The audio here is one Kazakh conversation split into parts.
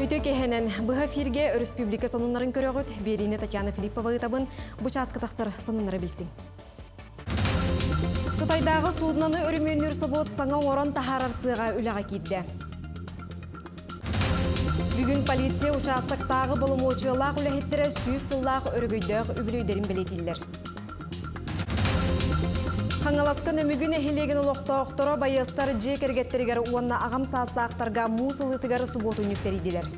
Үтө кехенен бұға фирге республика сонунларын көрөгөт Берине Татьяна Филиппова ытабын бұчасқы тақсыр сонунлары білсін. Қытайдағы суднаны өріменнер собот саңа орын тахарар сыға үліға кейді. Бүгін полиция участықтағы болымочылақ үләхеттері сүйіз сыллақ білетілдер. Қаңаласқан өмігін әхелеген ұлықтауқтыра байыстар же кергеттерігер уанна ағам састақтарға мусылытығар субот үніктериділер.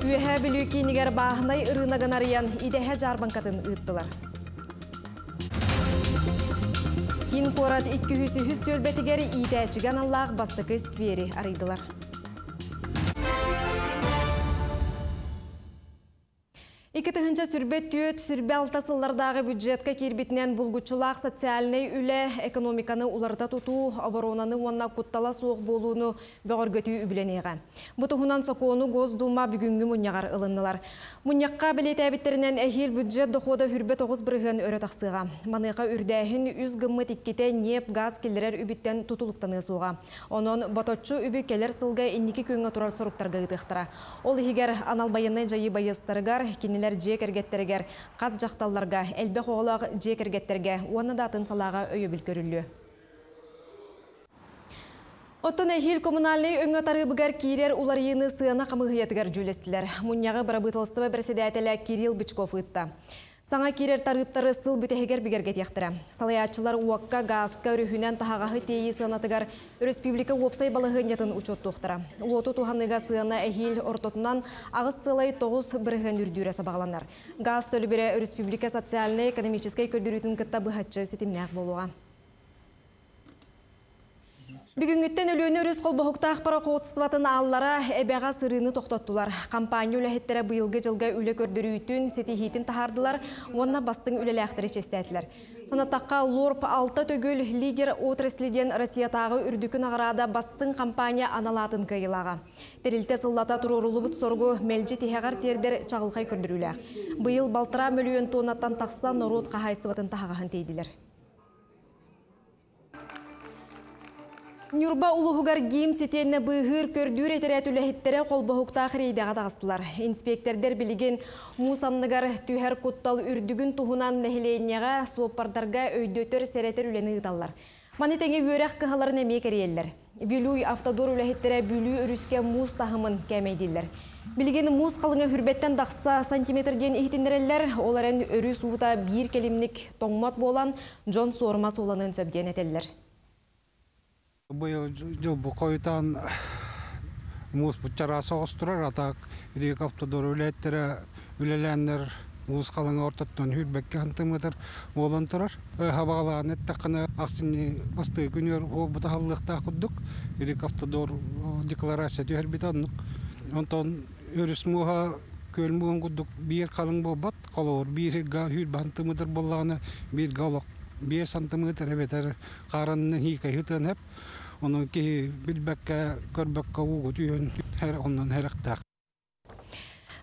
Үйәхә білу кейінігер бағынай ұрынағын ариян идәхә жарбанкатын ұйттылар. Кин корат 200 төлбетігер идәчіген Аллах бастықы сквери арыйдылар. Тұхынча сүрбет түйет сүрбе алтасылардағы бюджетка кербетінен бұлгучылақ социальный үлі экономиканы уларда тұту, оборонаны онна құттала соқ болуыны бөғіргөті үбіленеға. Бұтығынан соқуыны Госдума бүгінгі мұнияғар ылыннылар. Мұнияққа білет әбіттерінен әхел бюджет дохода хүрбет оғыз бірген өрі тақсыға. Маныға үрдәхін үз гыммыт иккете неп газ келдерер үбіттен тұтылықтаны соға. Онын батотчу үбі келер сылға инники көнгө турар соруктарға ғытықтыра. Ол егер аналбайыны жайы байыстарығар, кенелер кенелер жек әргеттерігер, қат жақталларға, әлбе қоғылақ жек әргеттерге, оны да салаға өйі білкөрілі. Оттон әхил коммунальный өңі тарыбыгар Кирер улар ені сыяна қамығыятығар жүлестілер. Мұняғы барабытылыстыбы бірседәтелі Кирилл Бичков ұйтты. Саңа кирер тарыптары сыл бүтәһегер бигерге тияқтыра. Салаячылар уаққа газка өрүхінен тахағағы тейі сыянатыгар республика уопсай балығын етін учет тоқтыра. Уоту туханыга сыяна әхил ортотунан ағыз сылай тоғыз бірген үрдүрі сабағаланар. Газ төлі бірі республика социальный-экономическай көрдүрүтін кітта бұхатчы сетімнәқ болуға. Бүгінгіттен өліөні өріс қолбақықтақ пара қоғытсыватын аллара әбәға сырыны тоқтаттылар. Компания үләхеттері бұйылғы жылға үлі көрдірійтін сетихетін тахардылар, онына бастың үлеләқтірі честәтілер. Санаттаққа лорп алта төгіл лидер отраслиден Россиятағы үрдікін ағырада бастың компания аналатын кайылаға. Терілті сыллата тұрурулы бұт соргу мәлжі тихағар тердер чағылқай көрдірілер. Бұйыл балтыра мөліен тонаттан тақса норот қағайсыбатын тағағын тейділер. Нюрба улуғығар гейм сетенне бұғыр көрдүр үләхеттері қолбағықта қырейдіға тағыстылар. Инспектордер білеген мусанныгар түйер құттал үрдігін тұғынан нәхілейнеға суоппардарға өйдөтір сәрәтер үләні ұдалар. Манетеңе өрәқ кығаларын әме кәрелер. Бүлуй автодор үләхеттері бүлі үріске мус тағымын кәмейділер. Білген мус қалыңа хүрбеттен дақса сантиметрден ихтіндірелер, оларын өрі суыта бір келімнік тоңмат болан Джон Сормас оланын сөбден. Быйыл жыл бу койтан мус бутчара соғыстырар атак ирек автодор үлеттере үлеләннер мус қалың ортоттон хүрбекке хантымытыр болон турар хабагалаан эттакына аксини басты күнөр о бутахаллыкта куддук ирек автодор декларация түһәрбит аннык онтон өрүс муха көлмугун куддук бир қалың болбат колор бир га хүрб хантымытыр боллаганы бир галок бир сантиметр эбетер карынны хикай хытын хеп Onun ki bilbekке көрбекке угу түйен her ondan herактак.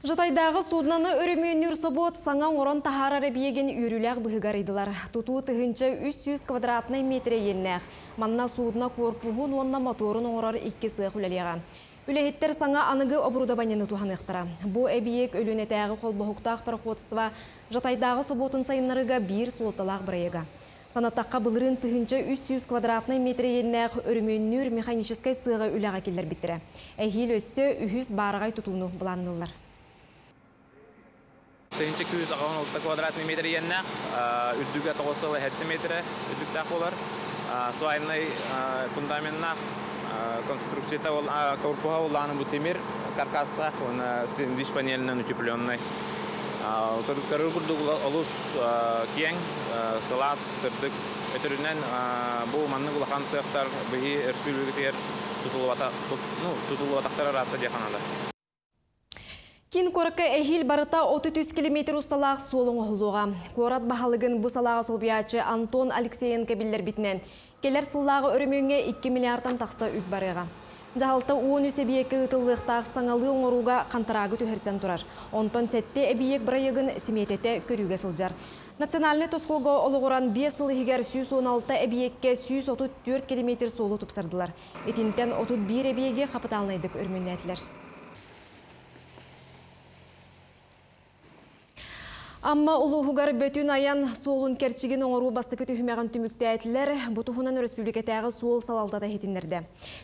Жытайдағы суднаны өріменнер собот саңа орон тахарары биеген үйріләқ бұғыгарыдылар. Туту тұхынча 300 квадратный метре еннәқ. Манна судна корпуғын онна моторын орар 2 сық үлелеға. Үләхеттер саңа анығы обрудабанені туханықтыра. Бұ әбиек өлінетәғы қолбұғықтақ пароходства Жытайдағы соботын сайынларыға бір солталақ бірайыға. Санаттаққа бұлырын тұхынча 300 квадратный метр еннәқ өріменнүр механическай сыға үліға келдер біттірі. Әхил өсі үхіз барығай тұтуыны бұланылар. Тыгынча 216 квадратный метр еннәқ, үрдігі тоғысылы 7 метрі үрдіктәқ олар. Свайный фундаментна конструкцията корпуға оланы бұтемір каркаста, он сендвич панелінен утепленный. Көрі күрдік олыс кең, сылас, сырдық өтірінен бұл манны бұлақан сықтар бұхи республикатер тұтылу атақтар аратты деханада. Кин коракка эхил барыта 33 километр усталақ солың ұғылуға. Корат бағалығын бұл салаға солбиячы Антон Алексеенко білдер бітінен. Келер сыллағы өріміңе 2 миллиардтан тақса үт барыға. Уон үсе биекі ұтылықтақ саңалы оңыруға қантарағы түхерсен тұрар. Онтон сәтте әбиек бірайығын симетете көріге сылжар. Национальный тосқолға олығыран 5 сыл егер 116 әбиекке 134 км солы тұпсардылар. Етінтен 31 әбиеге қапыталынайдық өрменетілер. Амма улуғығар бөтін аян солын керчеген оңыру бастықы түхімеған түмікті әтілер бұтығынан республикатағы сол салалдата хетінлерді.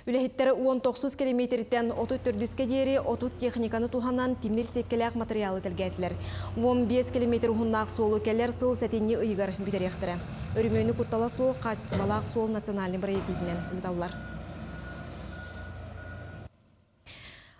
Үләхеттері 19 километрден 34 дері 30 техниканы туханан тимир секкелек материалы тілгәтілер. 15 километр ұғыннақ солы келер сыл сәтенне ұйғар бүдеректірі. Өрімөйні құттала сол қачыстымалақ сол национальный бір екетінен.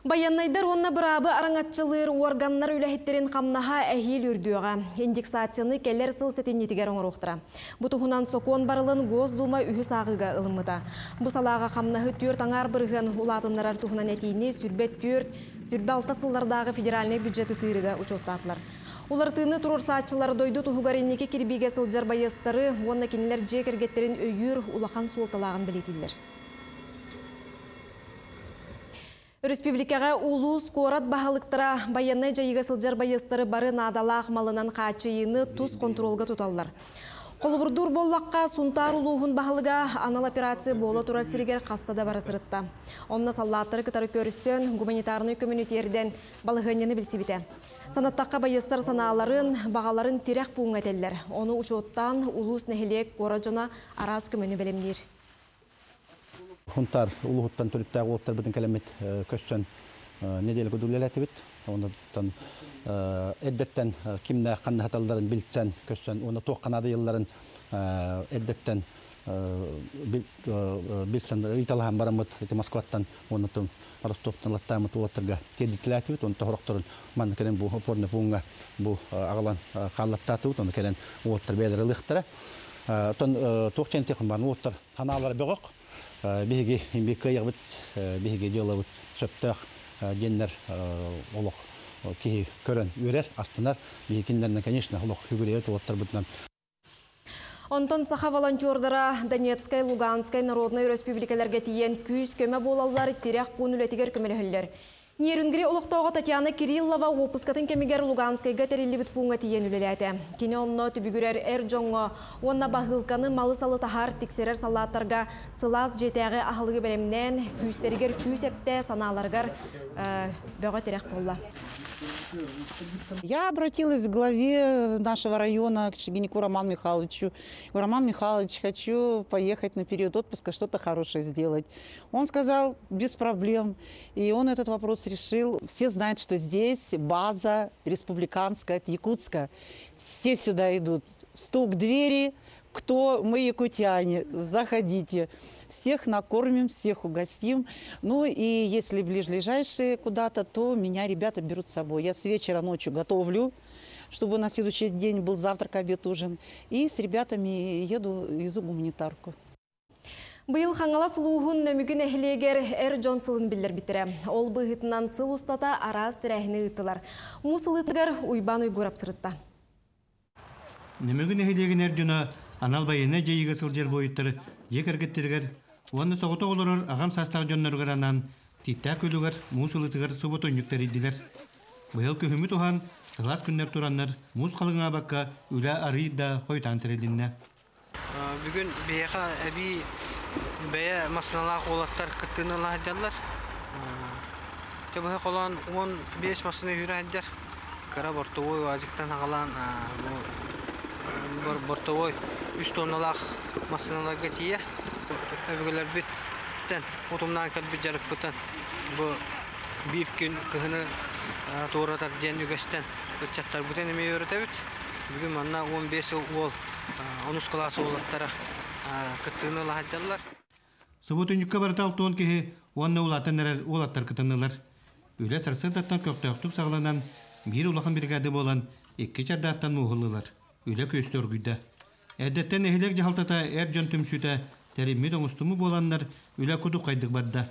Баяннайдар онна бұрабы араңатчылыр органнар үләхеттерін қамнаға әхел үрдіуға. Индексацияны келер сыл сәтенетігер оңыруқтыра. Бұтығынан сокон барылын Госдума үхі сағыға ылымыда. Бұсалаға қамнағы түрт аңар бірген ұлатынлар артуғынан әтейіне сүрбет түрт, сүрбе алта сыллардағы федеральный бюджеті тырыға учоттатылар. Улар тыны турурсаачылар дойду туһугаринники кирбиге сылжар байыстары, онна кинилер жекергеттерин өйүр улахан суолталагын билетилер. Республикаға улус корат бағалықтыра баянны жайыға сылжар байыстары бары надалақ малынан қачыйыны тұз контролға тұталылар. Қолыбырдур боллаққа сунтар улуғын бағалыға анал операция бола турар сиригер қастада бары сырытта. Онна саллаттары кытары көріссен гуманитарны көмінитерден балығынені білсібіте. Санаттаққа байыстар саналарын, бағаларын тирек пуң әтеллер. Оны ұшоттан улус нәхілек кора жона арас көміні білемдер. Хунтар улуһуттан төлүттәг оттар битен кәлемет көссән неделе күдүләләте бит. Ондан эддеттен кимнә канны хаталларын билтән көссән, оны тоқ канады йылларын эддеттен билсән италаһан барамыт ите Москваттан оны тум Ростовтан латтамыт оттарга тедитләте бит. Оны тохрокторын ман керен бу опорны бунга бу агалан халлаттаты бит. Оны керен оттар бедерлихтәре. Тон тоқчен текын бар оттар ханалар бөгөк биһиги имбикка ягбыт биһиги диолабыт сөптөх деннер олох киһи көрөн үрер астынар биһикиндерне конечно олох хүгүлеет оттар бутнан Онтон саха волонтердара Донецкай, Луганскай народной республикаларга тиен күз көмө болалар тирек пун үлетигер. Нерүнгри олықтауға Татьяна Кириллова опускатын кемегер Луганскайга терилибит пунга тиен үлеләті. Кене онно түбігірер әр жоңға, онна бағылқаны малы салы тахар тиксерер салаттарға сылас жетәғі ахылығы бәлемнен күстерігер күс әпті саналарғар бөға терек болла. Я обратилась к главе нашего района, к Шегинику Роману Михайловичу. Роман Михайлович, хочу поехать на период отпуска, что-то хорошее сделать. Он сказал, без проблем. И он этот вопрос решил. Все знают, что здесь база республиканская, это якутская. Все сюда идут. Стук двери, кто мы якутяне, заходите. Всех накормим, всех угостим. Ну и если ближайшие куда-то, то меня ребята берут с собой. Я с вечера ночью готовлю, чтобы на следующий день был завтрак, обед, ужин. И с ребятами еду, везу гуманитарку. Быйыл хаңала сулуғын нөмігін әхілегер әр Джон сылын білдір бітірі. Ол бұғытынан сыл ұстата араз тірәхіні ұттылар. Мұсыл ұттығар ұйбан ұйгұрап сырытта. Нөмігін әхілеген әр жона анал байыны жейігі сылжер бойыттыр, жек әргеттергер, оны соғыта олырыр ағам састағы жонларғар анан, титтә көлігер, мұсыл ұттығар сұбыт ойнықтар еділер. Быйыл көхімі туған, сылас күннер тураннар, мұс қалыңа баққа үлә арый да қойтан тірелінне. Бүгін бейеға әбі бәйе масыналақ олаттар кыттыны лахадялар. Төбі қолан 15 масыны хүрі әддер. Кара бортовой вазиктан ағалан бортовой 3 тонналақ масыналарға тие. Әбігілер біттен, ұтымнан кәлбі жарық бұтан. Бұл bir gün kıhını doğratar diyen ügesten ıçattar bu denemi öğretebit. Bugün manna 15 ol 10 klası olattara kıttığını lahadyalar. Собутуньюкка бартал тон кеһи уанна улатын нерер улаттар кытыннылар. Үле сарсы даттан көктөктүк сагланан бир улахан бригады болан икки чардаттан мухыллылар. Үле көстөр Әдәттән эхлек жахалтата әр жон түмсүтә тәримми доңустуму боланнар үле куду кайдык барда.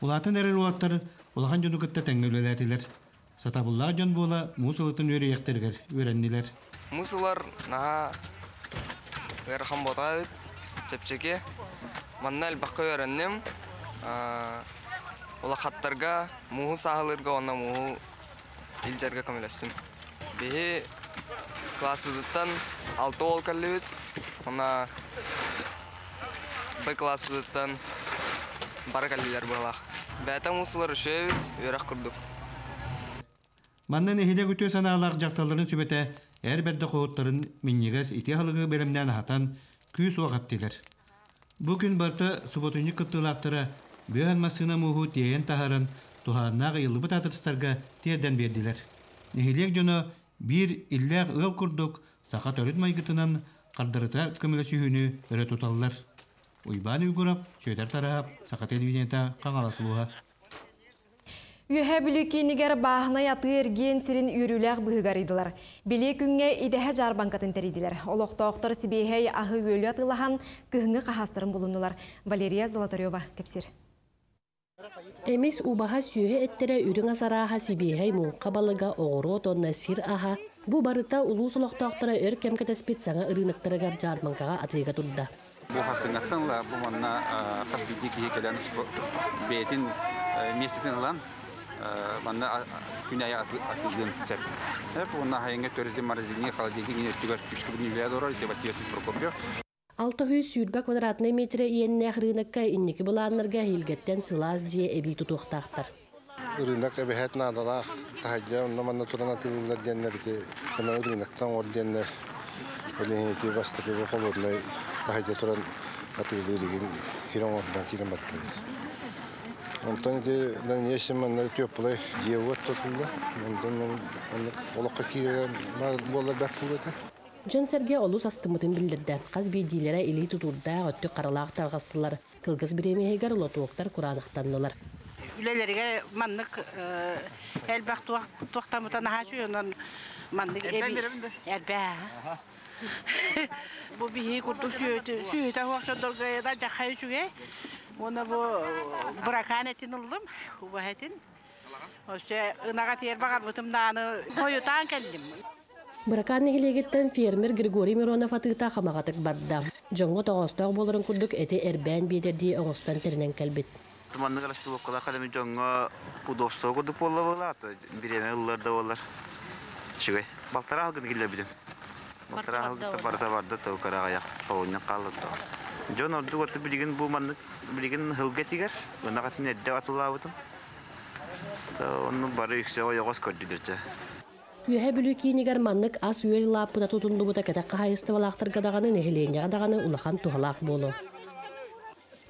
Улатын нерер улаттар улахан жону кытта тәңгөләләтиләр. Сатабулла жон бола мусылытын өрі яқтергер өрәнниләр. Мусылар наға бота бит чепчеке. Манна элбаққа өрәннем. улахаттарга муһу саһылырга онна муһу илжарга көмөлөссүн биһи класс алты ол каллыбыт онна б класс вузуттан бара каллилер буалах бәтә мусулар үшөбүт үөрах курдук Маннан эхиде күтө санаалаах жакталарын сүбәтә әр бәрдә хоуттарын миннигәс ите халыгы белемнән хатан күс вакыттылар. Бу күн барта суботуны кыттылактыра бөһән масына муху тиен тахарын туханнага йылбы татырстарга тердән бердиләр. Нехилек бир илләг ыл курдук саха төрүт майгытынан кардырыта көмөлө сүйүнү өрө туталлар. Уйбан уйгурап, сөйдер тарап, саха телевидениета каңаласылуга. Үйе бүлікенігер бахына ятыр ген сирин үйріләқ бұғыгаридылар. Біле күнге идеһе жарбанкатын тәриділер. Олықтауқтар сібейхей ағы өлі атылахан күхіңі қағастырын. Валерия Золотарева кепсир. Эмес убаха сүйе эттере үрің асараха сибейхей муңқа балыга оғыру тонна сир аха. Бу барыта улуу солоқтауқтара өр кемкетес саңа ырынықтарыгар жарбанкаға атыйга турда. Бу хасыңаттан ла бу манна хас бидди кие келен бетин местетин лан манна күнәя атылгын сәп. Хеп онна хайынга төрөзде марзине халдеги күшкә биниләр дора ите Василий Прокопьев. Алты хүйс сүйрбә квадратный метре иенне хрыныкка инники буланнарга хилгеттен сылаз жие эби тутуқтақтар. Рынок эбехет надала тахаджа онна манна турана тылылар деннер ки кана рыноктан ор деннер. Олин ки бастыки бу холодный тахаджа туран атылырыгын хирон ордан кирен баттылар. Онтон ки дан ешим манна теплый жевот тотулда. Онтон он олокка кирен бар болар бак булды. Жөн серге олус астымытын билдирди. Каз бейдилere или тутурда өттү каралаак таргастылар. Кылгыз биремеһигер лотуоктар куранактаннылар. Үлелерге маннык элбак туактамытан хачу онан маннык эби. Элбә. Бу бихи курдук сүйөтү сүйөтө вакчодорга да жахай жүге. Оны бу браканетин улдум. Убахетин. Оше ынага тер багар бутум даны коютан келдим. Быракан негелегеттен фермер Григорий Миронов атыта хамагатык барда. Жоңго тоғостог болырын күрдүк эти эрбән бедерди оңостан тернен кәлбит. Туманны галаспы боккала калеми жоңго удобство курдук болла болла биреме ылларда болар. Шугай балтара алгын келер бидим. Балтара алгын барда барда то карага як тоонна калды. Жон орду готу билген бу манны билген хылга тигер. Унагат нерде атылабытым. Та онну бары иксе ойогос көрдүдөрчө. Үйе бүлі ас үйел лаппыта тутунду бута кәтәк қайысты балақтыр гадағаны нехелене гадағаны улахан тухалақ болу.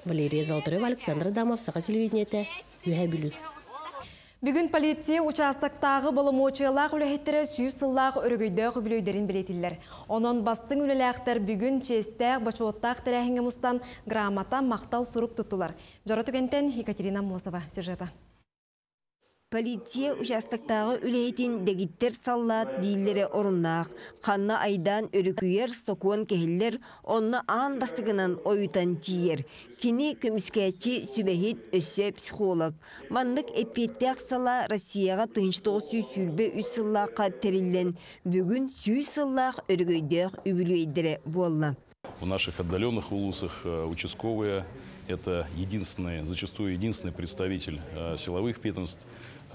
Валерия Золотарева, Александр Дамов, Сақа телевидениеті, үйе бүлі. Бүгін полиция участоктағы болымочылақ үләхеттері сүйіз сыллақ өргөйдөк бүлөйдерін білетілер. Онон бастың үлеләқтер бүгін честәк бачуоттақ тәрәхіңі мұстан грамота мақтал сұрук тұттылар. Жора түгентен Екатерина Мосова сюжеті. Полиция участоктағы үлейтін дегиттер саллат дейілері орыннақ. Қанна айдан өрікүйер сокуан кехиллер, онны аан бастығынан ойытан тиер. Кини көміскәтчі сүбәхет өссө психолог. Маннык эппеттәк сала Россияға тыңшы тоғы сүрбе үс сыллаққа терілен. Бүгін сүй сыллақ өргөйдек үбілейдері болла. В наших отдаленных улусах э, участковые – это единственный, зачастую единственный представитель э, силовых ведомств,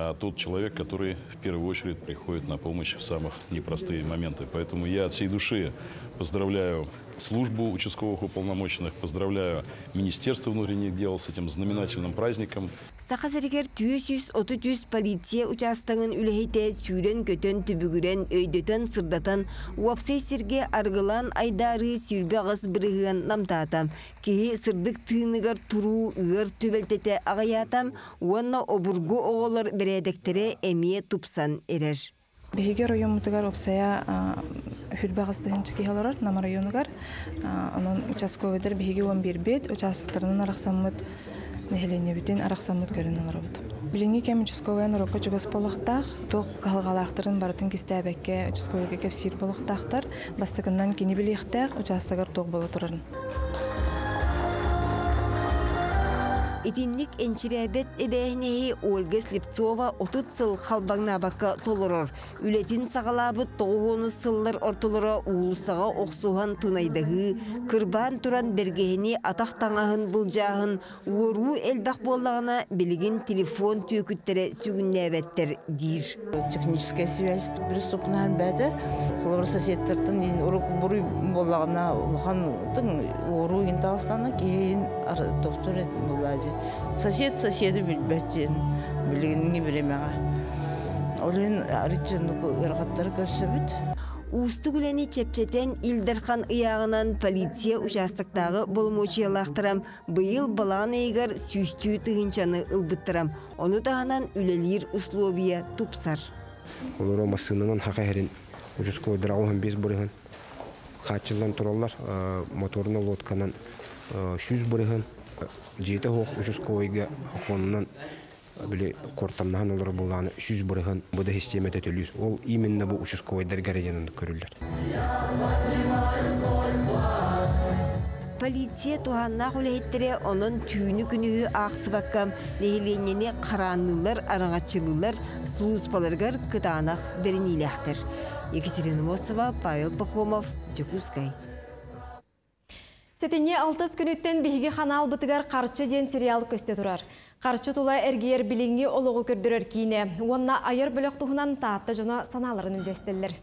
а тот человек, который в первую очередь приходит на помощь в самых непростые моменты. Поэтому я от всей души поздравляю службу участковых уполномоченных, поздравляю Министерство внутренних дел с этим знаменательным праздником. Сақасыргер 230 полиция участығын үләйте сүйрен көтен түбігірен өйдөтен сырдатан уапсай сірге арғылан айдары сүйрбе ғыз бірігіған намтатам. Кеге сырдық тыыныгар туру ұғыр түбелтете ағаятам, уанна обургу оғылар бередектері әмие тупсан ерер. Беһиге районмутугар оксая хүрбагыстыгын чикиһаларар Нама районугар онон участковыйдар беһиге 11 бет участоктарынан араксаммыт нехелене битин араксаммыт көрүнүң арабыт. Билинги кем участковый норокка чугас болохтах, ток калгалактарын бартын кистәбекке участковыйга кепсир болохтахтар, бастыгыннан кини билихтәк участогар ток боло турарын. Итинник энчирәбет эбәһинеһи Ольга Слепцова отут сыл халбаңнабакка толорор. Үлетин сағалабыт тоғуыны сыллар ортолора уылсаға оқсуған тунайдығы, кырбан туран бергехини атақ таңаһын бұлжағын, уору элбақ боллағына білігін телефон түйекүттері сүгіннәбәттер дир. Техническая связь преступная бәді. Хлор соседтердің ұрып бұры болағына ұлған ору ен тағыстана кейін бұлады. Сосед соседи билбеттин билигинни биремега. Олен аричынны ыргаттар көрсөбүт. Усты күләне чепчетен Илдархан ыяғынан полиция участоктағы болмочиялақтырам. Бұйыл балан егер сүйстүү тыгынчаны ылбыттырам. Оны тағанан үлелер условия тупсар. Олар масынынан хақа херин учуско драухан без бұрыған. Қачылдан тұралар моторны лодканан сүз бұрыған. Жеті хоқ учусковойга хонынан били кортамнахан олар буланы сүз бұрыған бұда системете төлүс. Ол именно бу учусковойдар гаражанын көрүлөр. Полиция туһанна хүләйттере onun түйіні күнүһү ақсыбаккам нехиленнени қаранылар араңачылылар службаларгар кытаанах беренилэхтер. Екатерина Мосова, Павел Пахомов, Джакускай. Сетене алтыс күніттен бігі қанал бұтығар қарчы ден сериал көсте тұрар. Қарчы тула әргейер біліңге олығы көрдірер кейіне. Онна айыр бөлік тұғынан таатты жона саналарын үндестелер.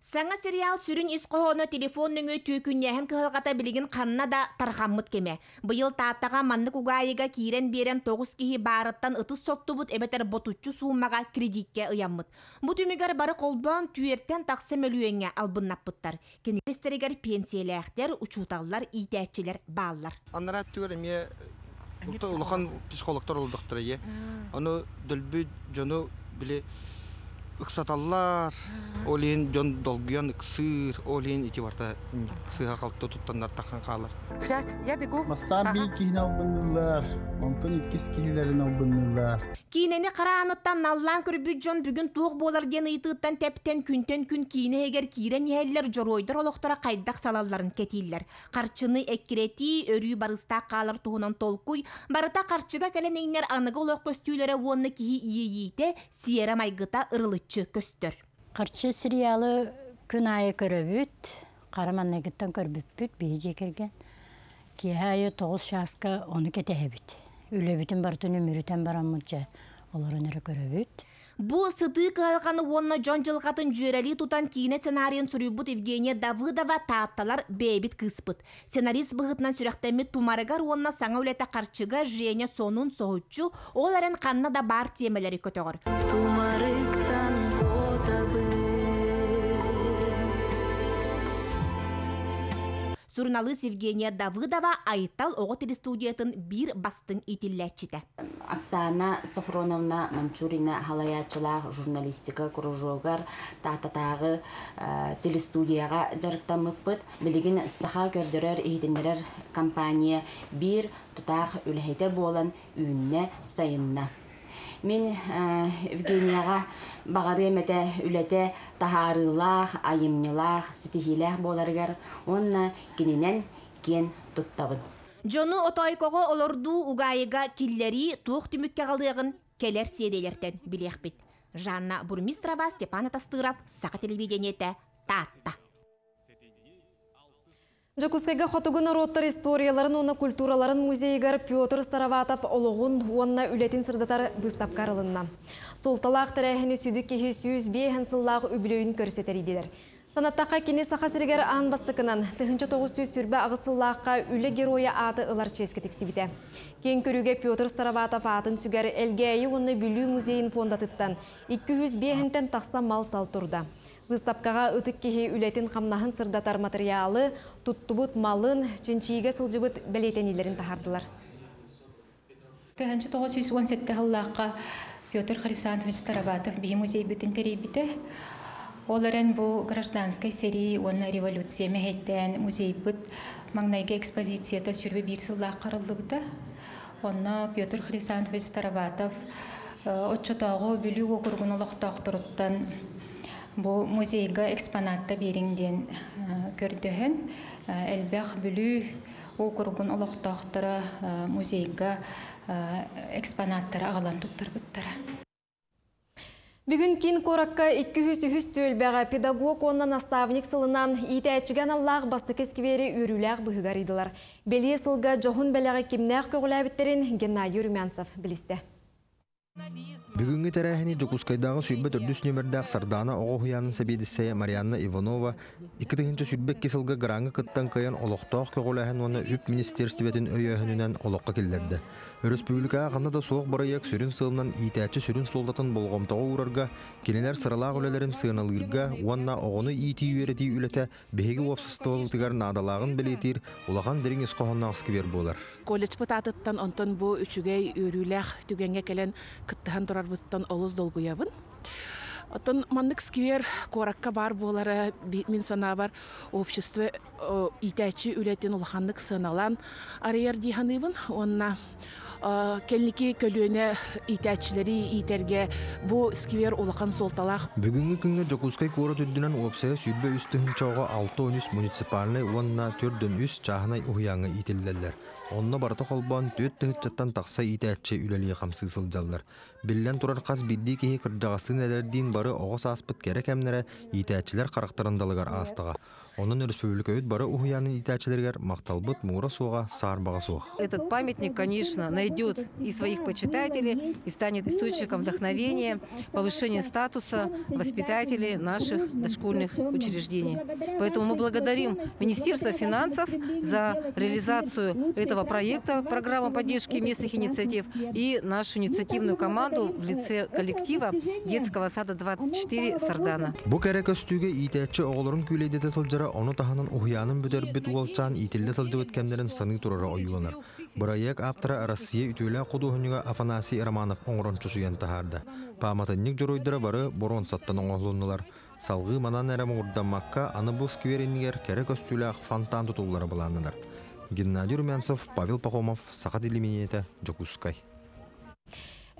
Саңа сериал сүрін исқоғыны телефон нүңі түйкүннәһін кығылғата білігін қанына да тархаммыт кеме. Бұйыл тааттаға манны кугайыға киирен берен тоғыз кихи барыттан ытыс сотту бұт әбетер ботучу суымаға кредитке ұяммыт. Бұт үмігер бары қолбан түйертен тақсы мөлуеңе албыннаппыттар. Кенестерегер пенсияләқтер, учуталлар, итәтчілер, баллар. Аннара түгер эме улахан психологтор олдуктар ие. Аны дөлбү жону биле ыксаталлар, олин жон долгуян ыксыр, олин ити барта сыга калты туттаннар тахан калар. Сейчас, я бегу. Мастан би кихин албынылар, онтон иккис кихилерин албынылар. Кинени караныттан наллан көрбүт жон бүгүн туох болар ген ыйтыттан тептен күнтен күн кийне эгер кирен йәллер жоройдор олохтора кайдак салалларын кетиллер. Карчыны эккирети өрүү барыста калар туһунан толкуй, барыта карчыга келен эңнер аныгы олох көстүүлөрө вонны кихи ийийите сиера майгыта ырылычы көстөр. Қарчы сериалы күн айы көрөбүт, қараманнагыттан көрбүппүт, бейже керген. Кияйы тоғыз шаска оны кетебіт. Үлебітін бартын өмірітен бараммытча оларын әрі көрөбүт. Бу сыдык алғаны онна жон жылғатын жүйрәли тутан кейіне сценарийын сүрүбут Евгения Давыдова таатталар бейбит кыспыт. Сценарист бұғытынан сүрәқтәмі тумарыгар онна саңа үләті қарчыға Женя сонун соғытчу, ол әрін қанна да бар темелері көтіғыр. Тумарыктан Журналист Евгения Давыдова айттал оғы телестудиятын бир бастың итилләтчите. Оксана Сафроновна Манчурина халаячылақ журналистика кружогар тататағы телестудияға жарықтамыппыт. Білігін саха көрдірер ейтіндерер компания бир тұтақ үлхейте болан үйінне сайынна. Мен Евгенияға бағары әмәтә үләтә тахарылах, айымнылах, ситихилах боларгар, онна кененен кен туттабын. Жону отойкого олорду угайыга киллери туох түмүкке қалдығын келер седелерден білек бит. Жанна Бурмистрова, Степан Атастыров, Сақа телевидениеті, Татта. Жакускайга хотугун роттар историяларын, оны культураларын музейгар Петр Староватов олығын онна үлетін сырдатар бұстап карылынна. Солталақ тәрәхіні сүйдік кехе сүйіз бейхін сыллағы үбілеуін көрсетер еділер. Санаттаққа кене сақасыргер аң бастықынан тұхынчы тоғыз сүйіз сүрбі ағысыллаққа үлі героя аты ылар ческетік сибіде. Кен көріге Петр Староватов атын сүгер әлгәйі оны бүлі музейін фондатыттан 200 бейхінтен тақса мал сал тұрда. Выставкаға ытык кеһи үлетін қамнаһын сырдатар материалы, туттубут малын, чинчиге сылжыбыт бәлетенилерін тахардылар. Тыһанчы 917 хыллааққа Петр Харисантович Староватов бии музей терейбіті. Оларын бұл гражданской серии оны революция мәхеттен музей бұт маңнайга экспозицията сүрбе бір қарылды бұты. Оны Петр Харисантович Староватов отчотағы бүлі оқырғын олықтақтырыттан Бу музейга экспонатта бериңден көрдөһөн элбэх бүлүү бу кургун олохтоохтара музейга экспонаттары агалан туттарбыттара Бүгін кин коракка 200 төлбәға педагог оннан наставник сылынан итәчіген Аллах басты кескивері үріләқ бұғығар идылар. Беле сылға жоғын бәліға кемнәқ көғіләбіттерін Геннадий Румянцев білісті. Бүгүнгү тәрәһини Жокускайдагы сүрбет өрдүс нөмердәк Сардана оғохуянын сәбедиссе Марианна Иванова икки тыгынчы сүрбет кесилге граңы кыттан кыян олохтоох көгөләһен оны үп министерстветін өйөһүнүнен олоққа келдерді. Республикага гана да соох бараяк сүрүн сылынан итәчи сүрүн солдатын болгомтого урарга кинелер сыралаак үлелерин сыыналырга уанна оғону ити үйерети үлете беги уопсустолтыгар надалагын белетир улахан дерин эскохоннааксы бер болар. Колледж пытатыттан онтон бу үчүгей үрүлэх түгенге келен кыттыхан турарбыттан олус долгуябын. Отон маннык сквер коракка бар болары мен сана бар общество итәчи үлетин улаханнык сыналан арыяр диханыбын онна келники көлүөнө итәчилери итерге бу сквер улахан солталах Бүгүнгү күнгө Жокускай кора түрдүнөн опсая сүрбе үстүн чоого 6-13 муниципальный уанна төрдөн үс чахнай уяңы итиллелер. Онна барата холбон төт тыгытчаттан такса итәче үлели камсысыл жаллар. Биллен турар каз бидди кеһи кырдагасын элердин бары огос аспыт керек эмнере итәчилер карактарындалыгар астыга. Онун республика өт бары ухуянын итәчилергер макталбыт мура суга саарбага суга. Этот памятник, конечно, найдет и своих почитателей, и станет источником вдохновения, повышения статуса воспитателей наших дошкольных учреждений. Поэтому мы благодарим Министерство финансов за реализацию этого проекта, программы поддержки местных инициатив, и нашу инициативную команду в лице коллектива детского сада 24 Сардана. Бу керек өстүгө итәче оголорун күлейдете сылжара ону таханын ухуянын бүдөрбүт уолчаан итилле сылжыбыт кемнерин саны турара оюланар. Бураяк аптара Россия ütүлә кудуһунуга Афанасий Романов оңрон чусуян тахарды. Паматынник жоройдыра бары борон саттан оңолуннулар. Салгы манан әрәм урдамакка аны бу скверингер керек өстүләк фонтан тутулары буланнар. Геннадий Румянцев, Павел Пахомов, Сахат Илиминета, Жокускай.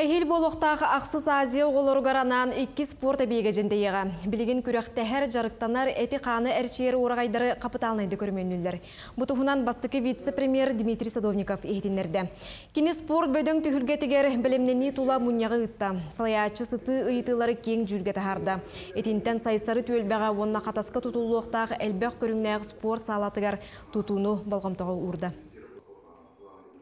Эхил болуқтағы Ақсыз Азия оғылыр гаранан икки спорт әбейге жендейеға. Білеген күрәқті әр жарықтанар әті қаны әрчері орағайдары қапыталнайды көрменілер. Бұтығынан бастықы вице-премьер Дмитрий Садовников ехетінерді. Кені спорт бөдің түхілгетігер білімнені тула мұнияғы ұтта. Салаячы сыты ұйытылары кең жүрге тахарды. Етінтен сайсары төлбәға онына қатасқа тұтулуықтағы әлбәқ көріңнәғы спорт салатығар тұтуыны балғамтығы ұрды.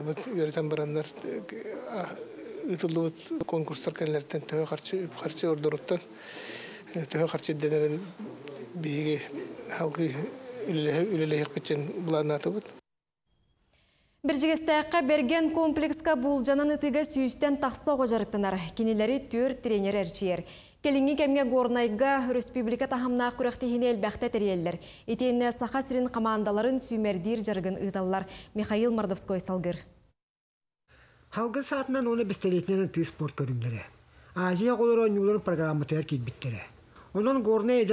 бут үйрөтен барандар ытылыбыт конкурстар кәлләртен төһө харчы үп харчы ордоруттан төһө харчы денерин биге халкы үлелеһек битен буланатыбыт Біржігістәққа берген комплекска бұл жанан ытыға сүйістен тақсауға жарықтанар. Кенелері төр тренер әрчиер. Келінгі кәмге горнайға республика тахамнақ күрәқтігіне әлбәқті тәрелер. Етеніне сақа сірін командаларын сүймердер жарғын ұйталар. Михаил Мардовской салгыр. Халгы саатынан оны бестелетінен ты спорт көрімдері. Азия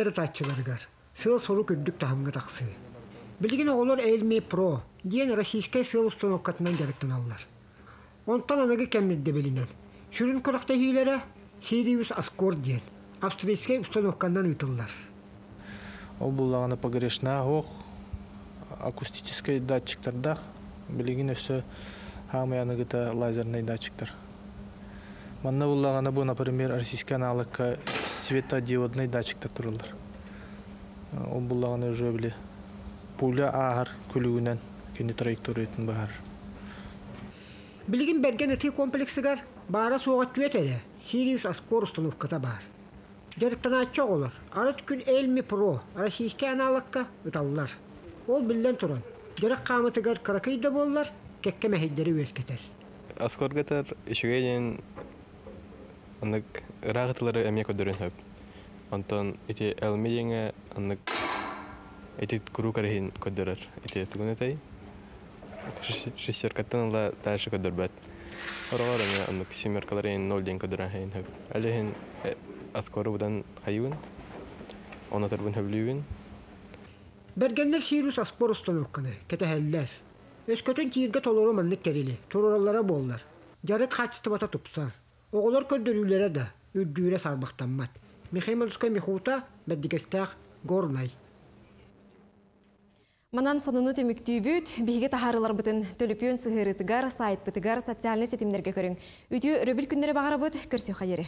татчыларығар. Сыл солу күрдік тахымға тақсы. Білген олар Про, диен российскай сыл установкатынан жарықтан алылар. Онтан анығы кәмірді білінен. Сүрін құрақта хейлері Сириус Аскор диен. Австрийскай установкандан ұйтылар. Ол бұлағаны погрешна оқ, акустический датчиктардақ, білеген өсі хамаянығыта лазерный датчиктар. Манна бұлағаны бұл, например, российский аналогка светодиодный датчиктар тұрылдар. Ол бұлағаны уже біле пуля ағар күлігінен кенде траектория етін бағар. Білген берген эти комплексігар бара соға түетері Сириус Аскор установката бар. Жарықтан атчақ олар. Арыт күн Эльми Про, российский аналогка ұталылар. Ол білден тұран. Жарық қамытыгар каракайда боллар, кекке мәхейдері өскетер. Аскоргатар ишугейден аннык рағытылары әме көдөрін хөп. Антон ити әлмейеңе аннык ити куру карахин көдөрөр. Ити түгүнөтәй. Шестеркаттан ла дальше көдөрбөт орогор аннык семеркалар ен ноль ден көдөрөн хейин хөп әлехин аскору будан хайын онотор бун хөблүүбүн Бергенлер сирус аспор установканы, кетехеллер. Өскөтөн тиирге толору маннык керили, турораллара боллар. Жарет хачысты бата тупсар. Оголор көрдөрүүлері да, үрдүүрэ сарбақтанмат. Михаймалуска михута, бәддігестақ, горнай. Манан сонуну теміктүйбүт, биге тахарылар бұтын төліпен сығырытыгар, сайт бұтыгар, социальный сетимдерге. Үтіу рөбіл күннері бағара бұт, көрсі қайыры.